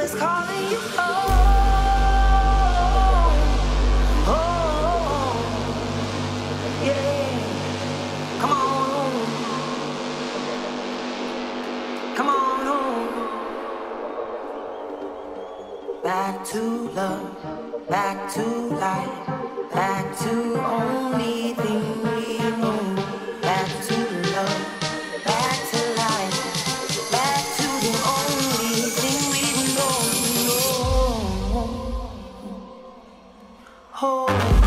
is calling you home. home. Yeah. Come on home. Come on home. Back to love, back to life, back to know. hold.